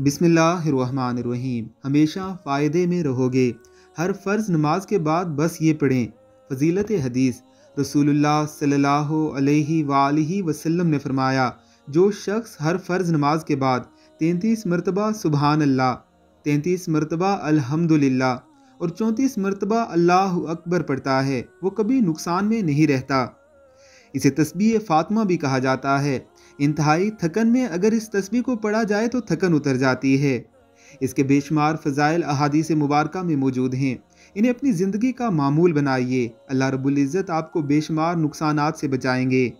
बिस्मिल्लाहिर्रहमानिर्रहीम। हमेशा फ़ायदे में रहोगे। हर फ़र्ज़ नमाज़ के बाद बस ये पढ़ें। फजीलत हदीस। रसूलुल्लाह सल्लल्लाहु अलैहि वसल्लम ने फरमाया, जो शख्स हर फ़र्ज़ नमाज़ के बाद तैंतीस मरतबा सुबहान अल्लाह तैंतीस मरतबा अल्हम्दुलिल्लाह और चौंतीस मरतबा अल्लाह अकबर पढ़ता है, वो कभी नुकसान में नहीं रहता। इसे तस्बीह फ़ातिमा भी कहा जाता है। इंतहाई थकन में अगर इस तस्वीर को पढ़ा जाए तो थकन उतर जाती है। इसके बेशुमार फ़जाइल अहादी से मुबारक में मौजूद हैं। इन्हें अपनी ज़िंदगी का मामूल बनाइए। अल्लाह रबुल्ज़त आपको बेशुमार नुकसान से बचाएँगे।